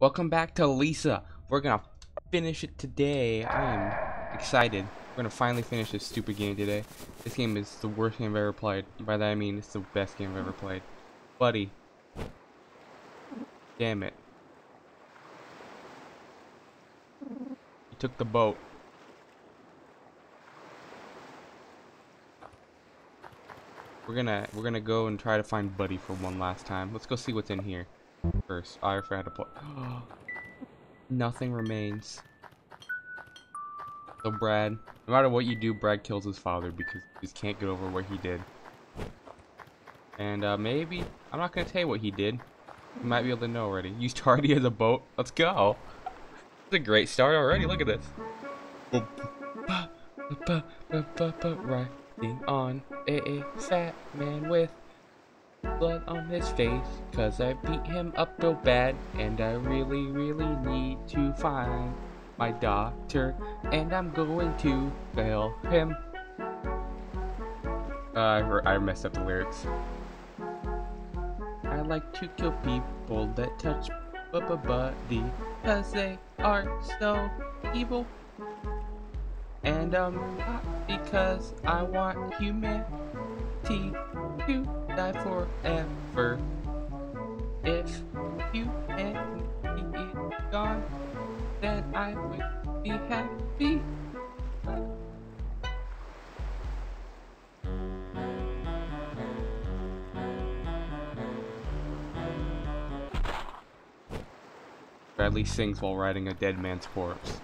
Welcome back to Lisa. We're gonna finish it today. I am excited. We're gonna finally finish this stupid game today. This game is the worst game I've ever played. By that I mean it's the best game I've ever played. Buddy. Damn it. He took the boat. We're gonna we're gonna go and try to find Buddy for one last time. Let's go see what's in here first. Oh, I forgot to put. Nothing remains. So Brad, no matter what you do, Brad kills his father because he just can't get over what he did. And uh, maybe I'm not gonna tell you what he did. You might be able to know already. Used Hardy as a boat. Let's go. It's a great start already. Look at this. Riding on a fat man with blood on his face Cause I beat him up real bad And I really, really need to find my doctor And I'm going to fail him. Uh, I, I messed up the lyrics. I like to kill people that touch buddy Cause they are so evil. And I'm um, because I want humanity to die forever. If you and me gone, then I would be happy. Bradley sings while riding a dead man's corpse.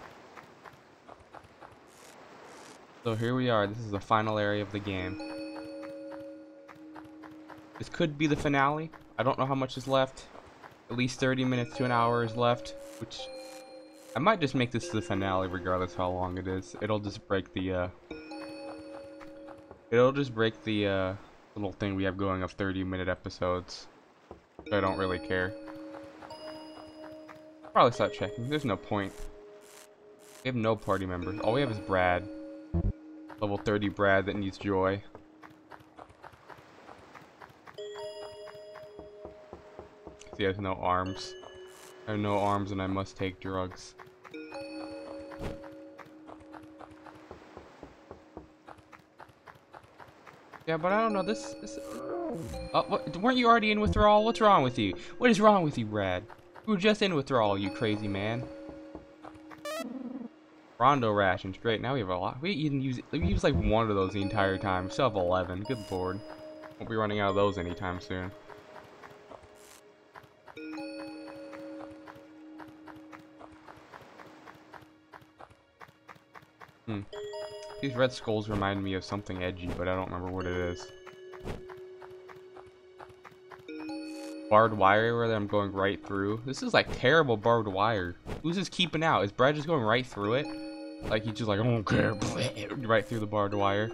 So here we are, this is the final area of the game. This could be the finale. I don't know how much is left. At least 30 minutes to an hour is left, which I might just make this the finale regardless how long it is. It'll just break the uh It'll just break the uh little thing we have going of 30 minute episodes. I don't really care. Probably stop checking. There's no point. We have no party members. All we have is Brad. Level 30 Brad that needs joy. He has no arms. I have no arms and I must take drugs. Yeah, but I don't know, this... this uh, what, weren't you already in withdrawal? What's wrong with you? What is wrong with you, Brad? You were just in withdrawal, you crazy man. Rondo rations, great. Now we have a lot. We even use we use like one of those the entire time. We still have 11. Good lord. Won't be running out of those anytime soon. Hmm. These red skulls remind me of something edgy, but I don't remember what it is. Barbed wire where I'm going right through. This is like terrible barbed wire. Who's just keeping out? Is Brad just going right through it? Like he's just like, I don't care. right through the barbed wire.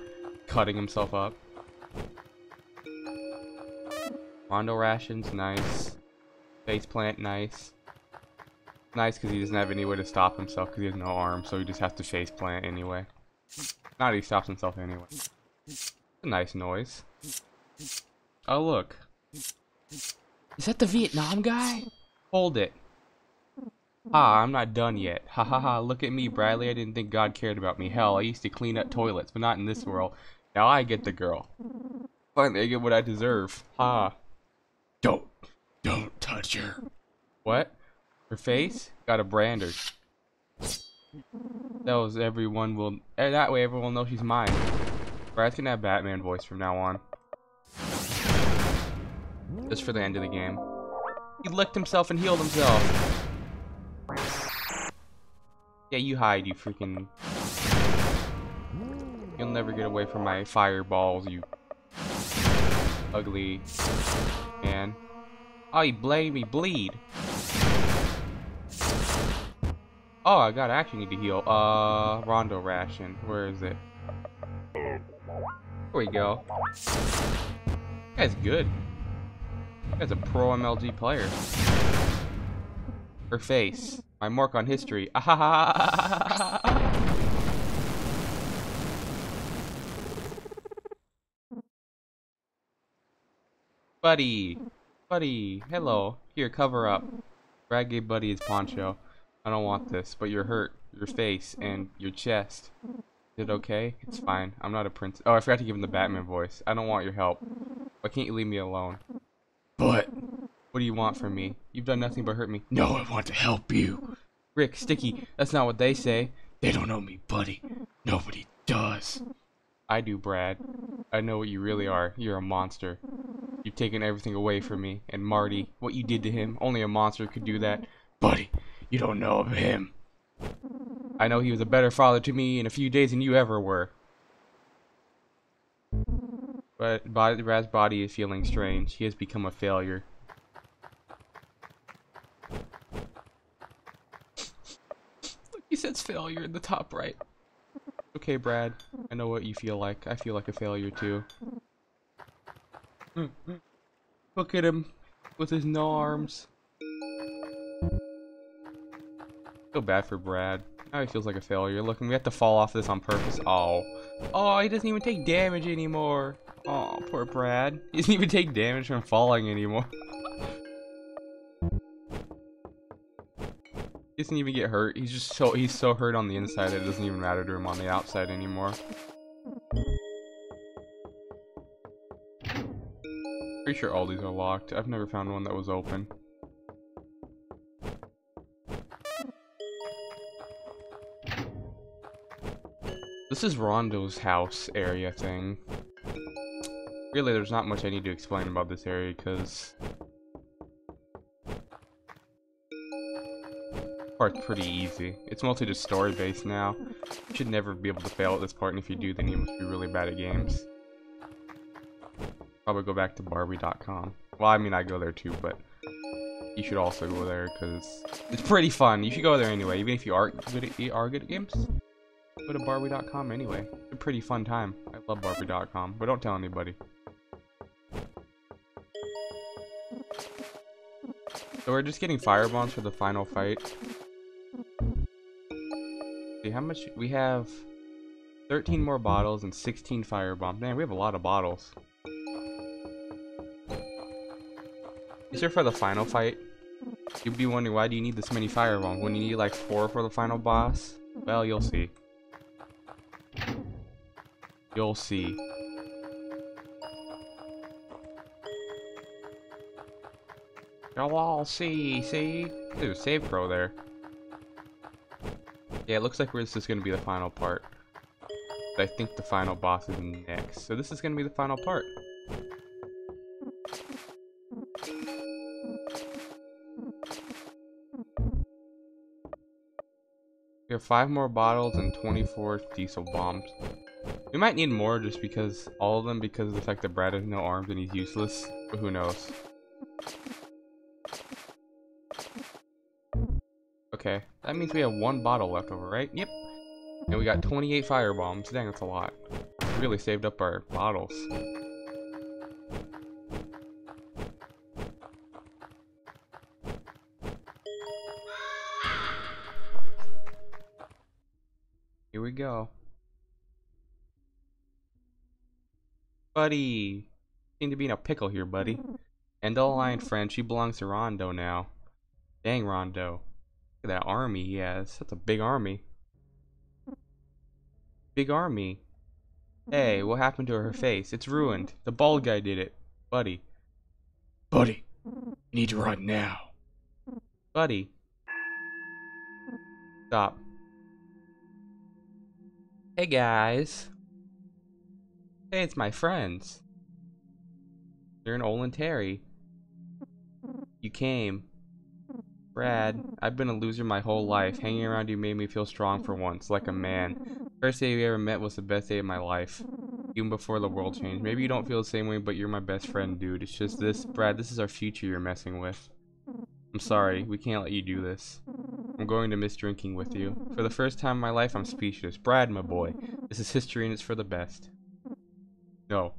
Cutting himself up. Rondo rations, nice. Face plant, nice. Nice because he doesn't have any way to stop himself because he has no arm, so he just has to face plant anyway. Not he stops himself anyway. a nice noise. Oh look. Is that the Vietnam guy? Hold it. Ah, I'm not done yet. Ha ha ha, look at me, Bradley. I didn't think God cared about me. Hell, I used to clean up toilets, but not in this world. Now I get the girl. Finally, I get what I deserve. Ha. Don't. Don't touch her. What? Her face? Got a brander. That was everyone will. Eh, that way everyone will know she's mine. Brad's gonna have Batman voice from now on. Just for the end of the game. He licked himself and healed himself. Yeah, you hide, you freaking... You'll never get away from my fireballs, you... Ugly... Man. Oh, you blade me bleed. Oh, I got I actually need to heal. Uh, Rondo ration. Where is it? There we go. That's good. That's a pro MLG player. Her face. My mark on history. Buddy. Buddy. Hello. Here, cover up. Brad Buddy poncho. I don't want this, but you're hurt. Your face and your chest. Is it okay? It's fine. I'm not a prince. Oh, I forgot to give him the Batman voice. I don't want your help. Why can't you leave me alone? But, what do you want from me? You've done nothing but hurt me. No, I want to help you. Rick, Sticky, that's not what they say. They don't know me, buddy. Nobody does. I do, Brad. I know what you really are. You're a monster. You've taken everything away from me. And Marty, what you did to him, only a monster could do that. Buddy, you don't know of him. I know he was a better father to me in a few days than you ever were. But Brad's body is feeling strange. He has become a failure. Look, he says failure in the top right. Okay, Brad. I know what you feel like. I feel like a failure too. Look at him with his no arms. Feel bad for Brad. Now he feels like a failure. Look, we have to fall off this on purpose. Oh. Oh, he doesn't even take damage anymore. Oh, poor Brad. He doesn't even take damage from falling anymore. he doesn't even get hurt. He's just so he's so hurt on the inside that it doesn't even matter to him on the outside anymore. Pretty sure all these are locked. I've never found one that was open. This is Rondo's house area thing. Really, there's not much I need to explain about this area, because... part's pretty easy. It's mostly just story-based now. You should never be able to fail at this part, and if you do, then you must be really bad at games. Probably go back to Barbie.com. Well, I mean, I go there too, but you should also go there, because it's pretty fun. You should go there anyway, even if you are good at, are good at games go to Barbie.com anyway. It's a pretty fun time. I love Barbie.com, but don't tell anybody. So we're just getting fire bombs for the final fight. See how much we have 13 more bottles and 16 fire bombs. Man, we have a lot of bottles. These are for the final fight. You'd be wondering why do you need this many fire bombs when you need like four for the final boss? Well, you'll see. You'll see. You'll all see, see? A save pro there. Yeah, it looks like this is going to be the final part. I think the final boss is next. So this is going to be the final part. We have five more bottles and 24 diesel bombs. We might need more just because, all of them because of the fact that Brad has no arms and he's useless, but who knows. Okay, that means we have one bottle left over, right? Yep. And we got 28 fire bombs. Dang, that's a lot. We really saved up our bottles. Buddy! Seem to be in a pickle here, buddy. And the line mm-hmm. friend, she belongs to Rondo now. Dang, Rondo. Look at that army he has. That's a big army. Big army. Hey, what happened to her face? It's ruined. The bald guy did it. Buddy. Buddy, you need to run now. Buddy. Stop. Hey guys. Hey, it's my friends. They're in Olan Terry. You came. Brad, I've been a loser my whole life. Hanging around you made me feel strong for once, like a man. First day we ever met was the best day of my life. Even before the world changed. Maybe you don't feel the same way, but you're my best friend, dude. It's just this, Brad, this is our future you're messing with. I'm sorry, we can't let you do this. I'm going to miss drinking with you. For the first time in my life, I'm speechless. Brad, my boy, this is history and it's for the best. No.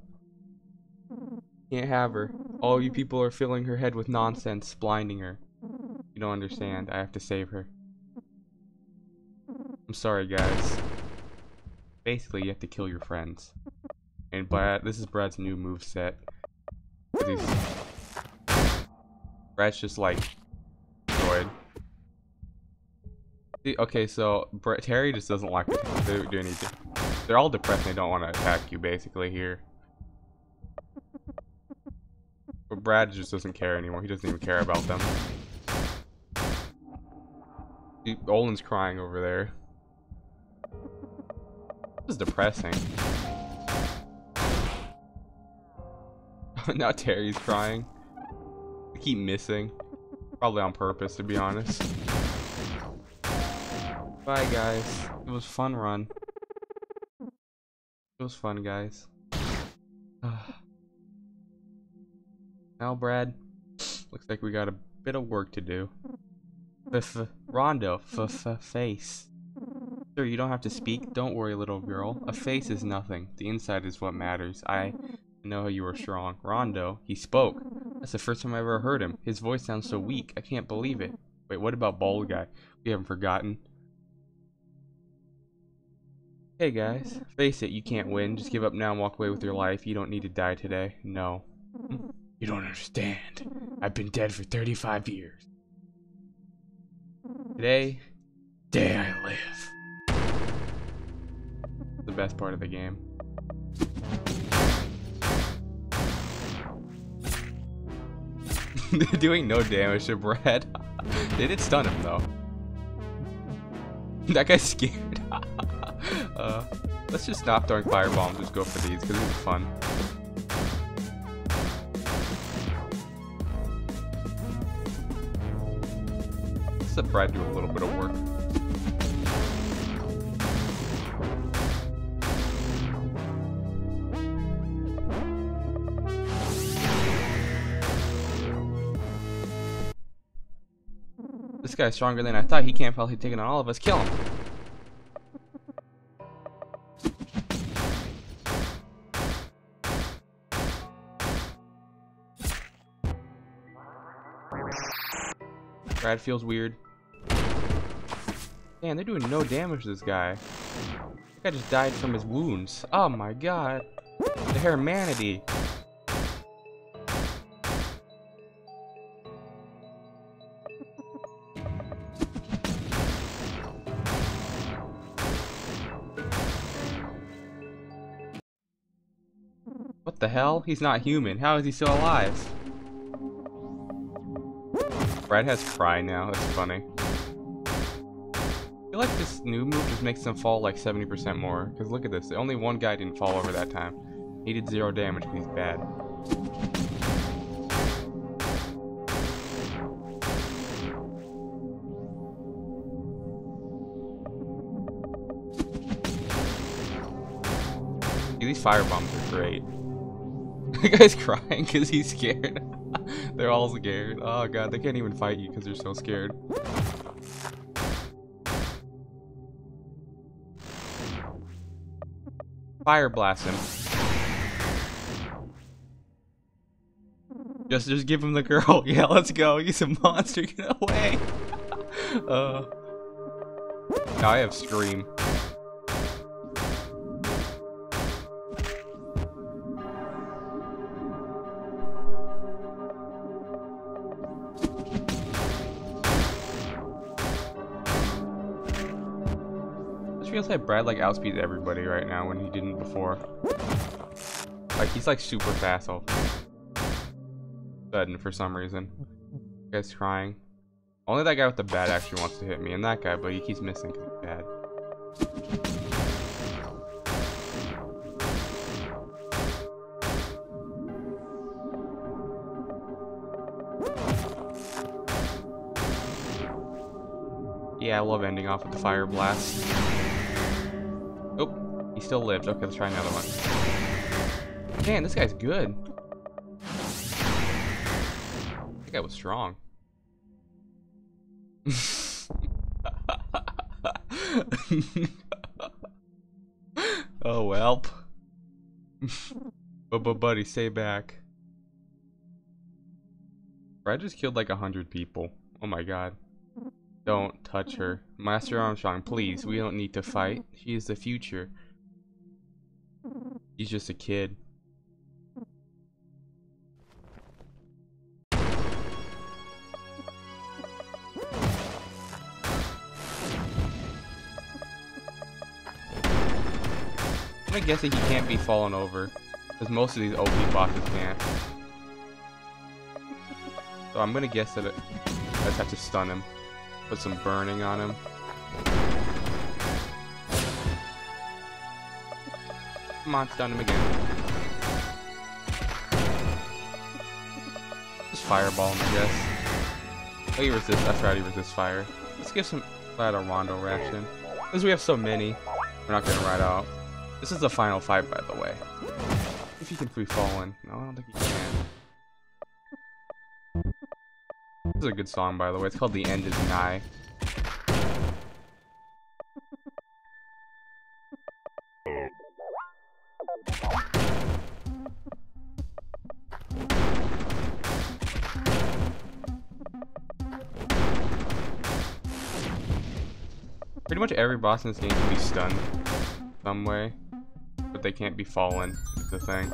Can't have her. All you people are filling her head with nonsense, blinding her. You don't understand. I have to save her. I'm sorry, guys. Basically, you have to kill your friends. And Brad, this is Brad's new move set. Brad's just like. See, okay, so Brett, Terry just doesn't like to do anything. They're all depressed they don't want to attack you, basically, here. But Brad just doesn't care anymore. He doesn't even care about them. Olan's crying over there. This is depressing. now Terry's crying. I keep missing. Probably on purpose, to be honest. Bye, guys. It was fun run. It was fun, guys. now, Brad, looks like we got a bit of work to do. F Rondo, f f face. Sir, you don't have to speak. Don't worry, little girl. A face is nothing. The inside is what matters. I know you are strong. Rondo, he spoke. That's the first time I ever heard him. His voice sounds so weak. I can't believe it. Wait, what about Bald Guy? We haven't forgotten. Hey guys, face it, you can't win. Just give up now and walk away with your life. You don't need to die today. No. You don't understand. I've been dead for 35 years. Today, day I live the best part of the game. They're doing no damage to Brad. they did stun him though. that guy's scared. uh, let's just stop throwing firebombs. Just go for these because it's fun. Let's let Brad do a little bit of work. This guy's stronger than I thought. He can't fall. take taking on all of us. Kill him. Brad feels weird. Man, they're doing no damage to this guy. This guy just died from his wounds. Oh my god. The humanity. What the hell? He's not human. How is he still alive? Brad has cry now. That's funny. I feel like this new move just makes them fall like 70% more. Because look at this. The Only one guy didn't fall over that time. He did zero damage because he's bad. These fire bombs are great. the guy's crying because he's scared. they're all scared. Oh god, they can't even fight you because they're so scared. Fire blast him. Just, just give him the girl. Yeah, let's go. He's a monster. Get away. uh, I have scream. Like Brad like outspeeds everybody right now when he didn't before. Like he's like super fast all sudden for some reason. Guy's crying. Only that guy with the bat actually wants to hit me, and that guy, but he keeps missing because he's bad. Yeah, I love ending off with the fire blast. Oh, he still lived. Okay, let's try another one. Man, this guy's good. That guy was strong. oh, welp. but, but, buddy, stay back. I just killed like a hundred people. Oh my god. Don't touch her. Mm-hmm. Master mm-hmm. Armstrong, please, we don't need to fight. Mm-hmm. She is the future. He's just a kid. I'm guessing he can't be fallen over, because most of these OP bosses can't. So I'm gonna guess that it, I just have to stun him. Put some burning on him. Come on, stun him again. Just fireball him, I guess. Oh, he resists. That's right, he resists fire. Let's give some that a Rondo ration. Because we have so many, we're not gonna ride out. This is the final fight, by the way. If you can free fall in. No, I don't think you can. This is a good song, by the way. It's called The End is Nigh. Pretty much every boss in this game can be stunned some way, but they can't be fallen. The thing.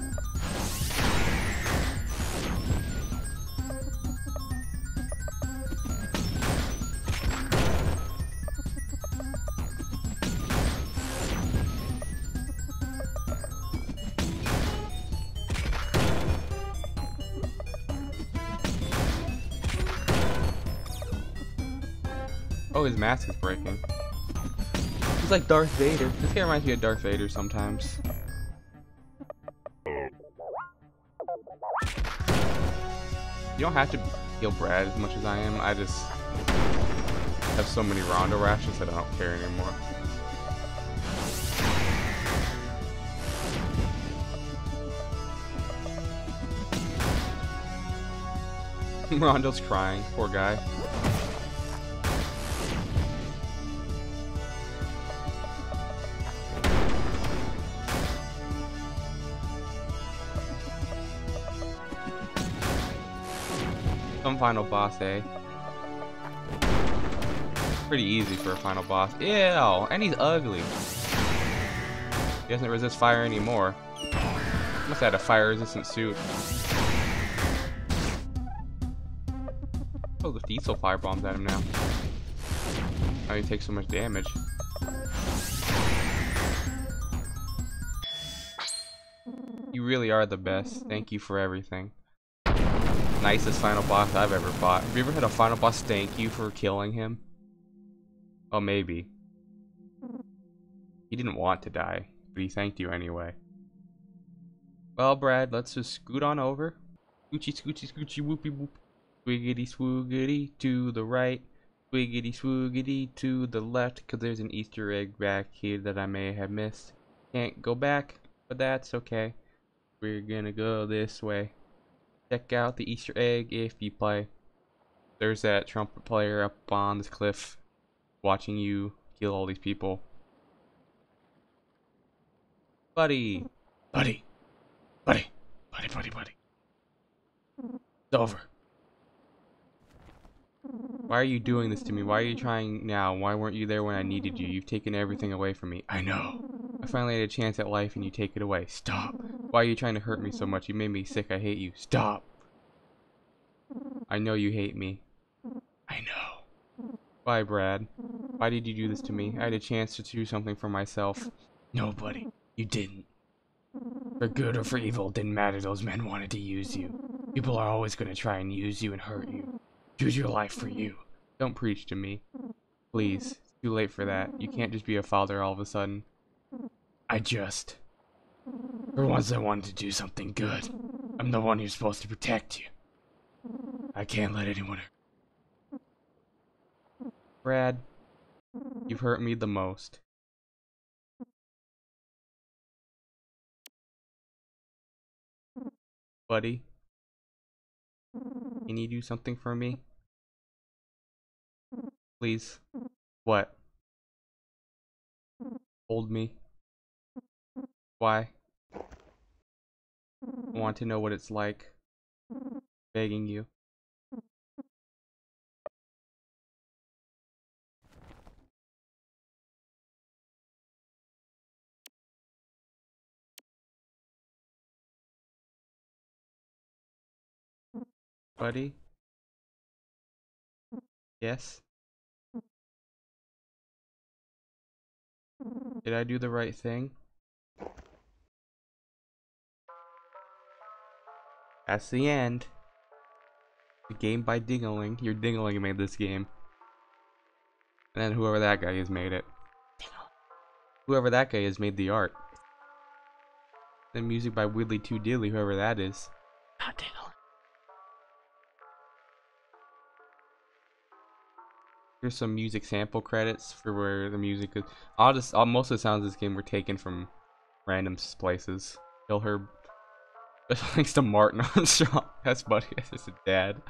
Mask is breaking. He's like Darth Vader. This guy reminds me of Darth Vader sometimes. You don't have to heal Brad as much as I am. I just have so many Rondo rashes that I don't care anymore. Rondo's crying. Poor guy. Final boss, eh? Pretty easy for a final boss. Ew, and he's ugly. He doesn't resist fire anymore. Must have had a fire resistant suit. Oh, the diesel fire bombs at him now. How he takes so much damage. You really are the best. Thank you for everything nicest final boss I've ever fought. Have you ever had a final boss thank you for killing him? Oh, maybe. He didn't want to die, but he thanked you anyway. Well, Brad, let's just scoot on over. Scoochie, scoochie, scoochie, whoopie, whoop. Swiggity, swoogity to the right. Swiggity, swoogity to the left, because there's an Easter egg back here that I may have missed. Can't go back, but that's okay. We're gonna go this way check out the Easter egg if you play. There's that trumpet player up on this cliff watching you kill all these people. Buddy! Buddy! Buddy! Buddy, buddy, buddy. It's over. Why are you doing this to me? Why are you trying now? Why weren't you there when I needed you? You've taken everything away from me. I know. Finally had a chance at life and you take it away. Stop. Why are you trying to hurt me so much? You made me sick. I hate you. Stop. I know you hate me. I know. Why, Brad? Why did you do this to me? I had a chance to do something for myself. Nobody. You didn't. For good or for evil, didn't matter. Those men wanted to use you. People are always going to try and use you and hurt you. Choose your life for you. Don't preach to me. Please. It's too late for that. You can't just be a father all of a sudden. I just... For once I wanted to do something good. I'm the one who's supposed to protect you. I can't let anyone hurt. Brad, you've hurt me the most. Buddy, can you do something for me? Please. What? Hold me. Why? I want to know what it's like. Begging you. Buddy? Yes? Did I do the right thing? That's the end. The game by Dingaling. Your Dingaling made this game. And then whoever that guy is made it. Whoever that guy is made the art. Then music by Widdly 2 Diddly, whoever that is. Not Dingaling. Here's some music sample credits for where the music is. All this, all, most of the sounds of this game were taken from random places. Kill Herb. Thanks to Martin Armstrong. That's buddy. That's a dad.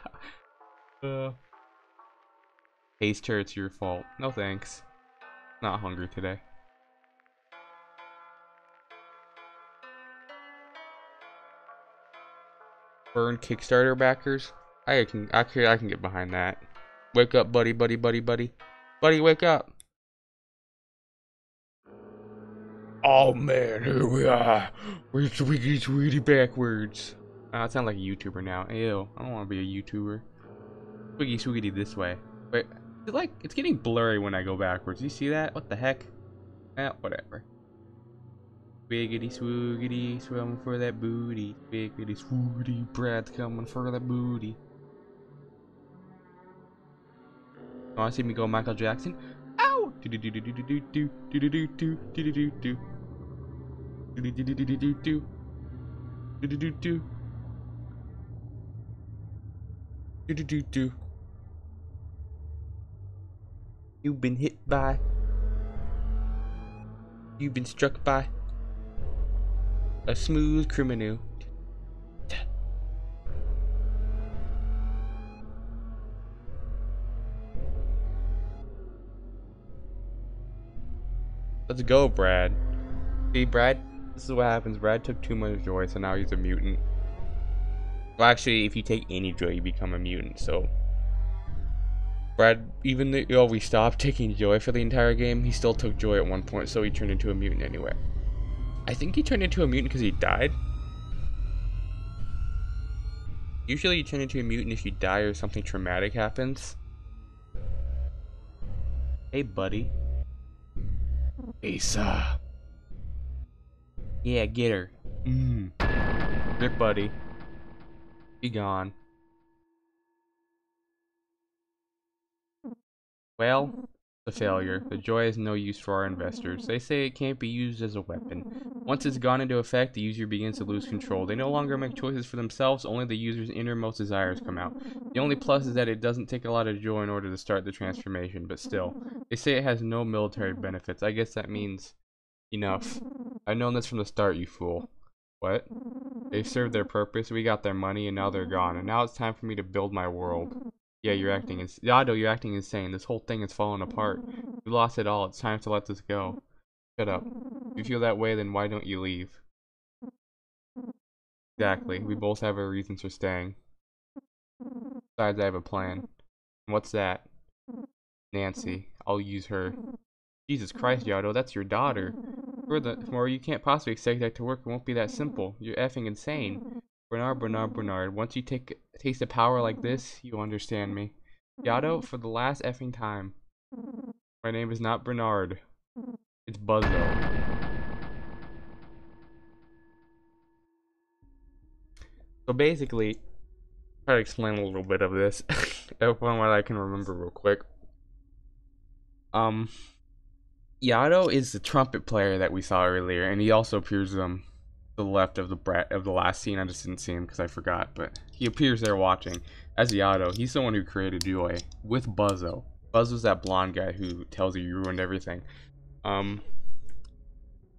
uh. Haster, it's your fault. No thanks. Not hungry today. Burn Kickstarter backers. I can I can I can get behind that. Wake up, buddy, buddy, buddy, buddy. Buddy, wake up. Oh man, here we are. We're sweetie sweetie backwards. Oh, I sound like a YouTuber now. Ew, I don't want to be a YouTuber. Swiggy sweetie this way. Wait, it's like it's getting blurry when I go backwards. You see that? What the heck? Eh, whatever. Wiggity swoogity, swimming for that booty. Wiggity swoogity, Brad's coming for that booty. Want to see me go Michael Jackson? Ow! Do do do do do do do do do do do do do do do do do do do do do do. Do do do do. Do do. You've been hit by. You've been struck by. A smooth criminal. Let's go, Brad. See, Brad? This is what happens. Brad took too much joy, so now he's a mutant. Well, actually, if you take any joy, you become a mutant, so... Brad, even though oh, we stopped taking joy for the entire game, he still took joy at one point, so he turned into a mutant anyway. I think he turned into a mutant because he died. Usually you turn into a mutant if you die or something traumatic happens. Hey, buddy. Asa. Yeah, get her. Mmm. Rip, buddy. Be gone. Well, a failure. The joy is no use for our investors. They say it can't be used as a weapon. Once it's gone into effect, the user begins to lose control. They no longer make choices for themselves, only the user's innermost desires come out. The only plus is that it doesn't take a lot of joy in order to start the transformation, but still. They say it has no military benefits. I guess that means enough. I've known this from the start, you fool. What? They served their purpose, we got their money, and now they're gone. And now it's time for me to build my world. Yeah, you're acting ins- Yado, you're acting insane. This whole thing is falling apart. We lost it all. It's time to let this go. Shut up. If you feel that way, then why don't you leave? Exactly. We both have our reasons for staying. Besides, I have a plan. What's that? Nancy. I'll use her. Jesus Christ, Yado, that's your daughter. Furthermore, mm-hmm. you can't possibly expect that to work. It won't be that mm-hmm. simple. You're effing insane. Mm-hmm. Bernard, Bernard, Bernard. Once you take taste of power like this, you understand me. Yado, for the last effing time. My name is not Bernard. It's Buzzo. So basically, try to explain a little bit of this from what I can remember real quick. Um, Yado is the trumpet player that we saw earlier, and he also appears um the left of the of the last scene. I just didn't see him because I forgot, but he appears there watching as Yado. He's the one who created Joy with Buzzo. Buzzo's that blonde guy who tells you you ruined everything. Um,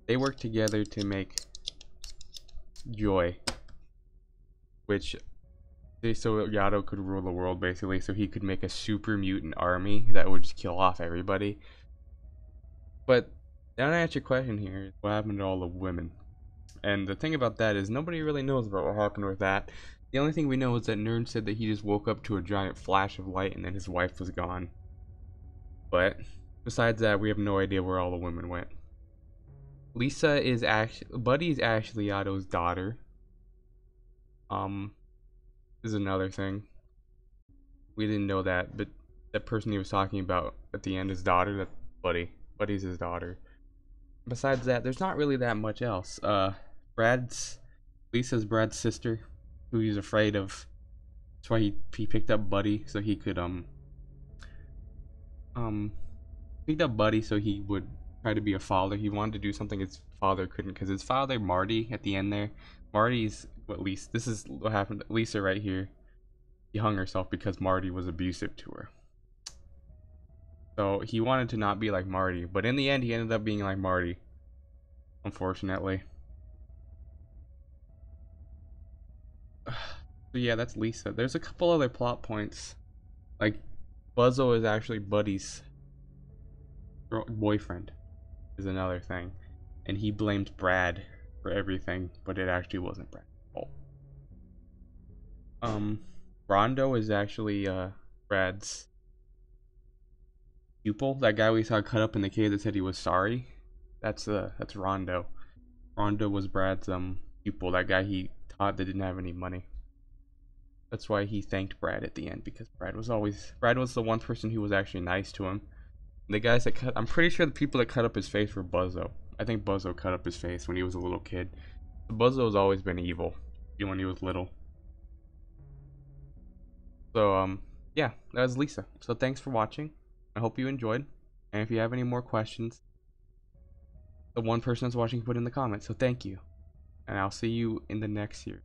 they work together to make Joy, which they so Yado could rule the world basically, so he could make a super mutant army that would just kill off everybody. But now to answer your question here, what happened to all the women? And the thing about that is nobody really knows about what happened with that. The only thing we know is that Nern said that he just woke up to a giant flash of light and then his wife was gone. But besides that, we have no idea where all the women went. Lisa is actually Buddy is Ashley Yado's daughter. Um, is another thing. We didn't know that, but that person he was talking about at the end, his daughter, that Buddy. Buddy's his daughter. Besides that, there's not really that much else. Uh, Brad's Lisa's Brad's sister. who he's afraid of. That's why he he picked up Buddy so he could um um picked up Buddy so he would try to be a father. He wanted to do something his father couldn't because his father Marty at the end there, Marty's at least this is what happened. Lisa right here, he hung herself because Marty was abusive to her. So he wanted to not be like Marty, but in the end he ended up being like Marty. Unfortunately. So yeah, that's Lisa. There's a couple other plot points. Like Buzzo is actually Buddy's boyfriend is another thing. And he blamed Brad for everything, but it actually wasn't Brad's fault. Um Rondo is actually uh Brad's pupil. That guy we saw cut up in the cave that said he was sorry. That's uh that's Rondo. Rondo was Brad's um pupil, that guy he taught that didn't have any money. That's why he thanked Brad at the end because Brad was always Brad was the one person who was actually nice to him. The guys that cut I'm pretty sure the people that cut up his face were Buzzo. I think Buzzo cut up his face when he was a little kid. Buzzo has always been evil, even when he was little. So um yeah, that was Lisa. So thanks for watching. I hope you enjoyed. And if you have any more questions, the one person that's watching can put in the comments. So thank you. And I'll see you in the next year.